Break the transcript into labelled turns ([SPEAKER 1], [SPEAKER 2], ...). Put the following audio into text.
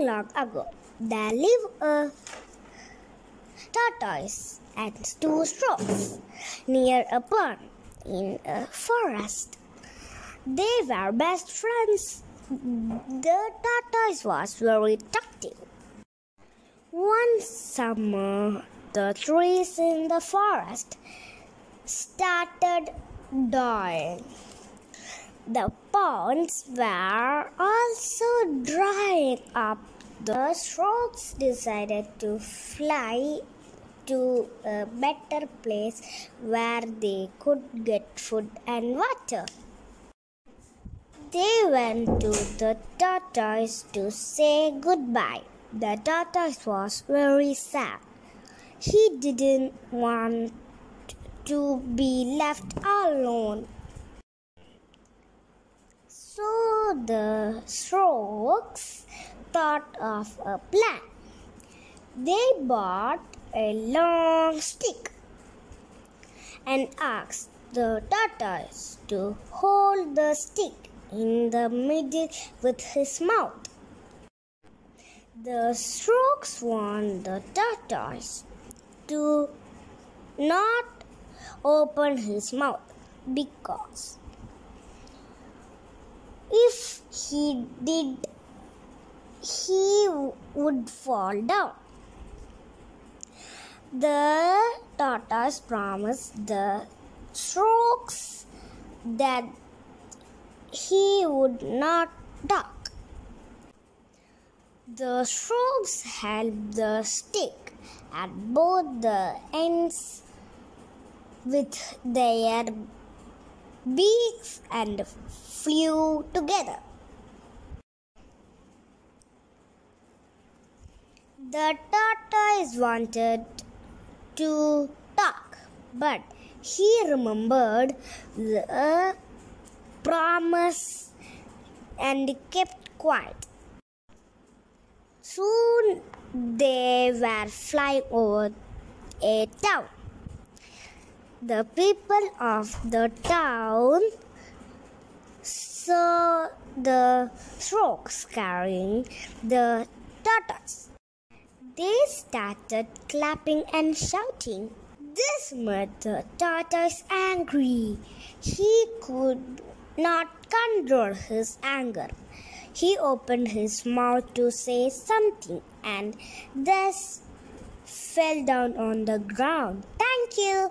[SPEAKER 1] long ago, there lived a uh, tortoise and two storks near a pond in a forest. They were best friends. The tortoise was very talkative. One summer, the trees in the forest started dying. The ponds were also drying up. The storks decided to fly to a better place where they could get food and water. They went to the tortoise to say goodbye. The tortoise was very sad. He didn't want to be left alone. So the storks thought of a plan. They bought a long stick and asked the tortoise to hold the stick in the middle with his mouth. The storks warned the tortoise to not open his mouth because if he did, he would fall down. The tortoise promised the storks that he would not talk. The storks held the stick at both the ends with their beaks and flew together. The tortoise wanted to talk, but he remembered the promise and kept quiet. Soon they were flying over a town. The people of the town saw the storks carrying the tortoise. They started clapping and shouting. This made the tortoise angry. He could not control his anger. He opened his mouth to say something and thus fell down on the ground. Thank you.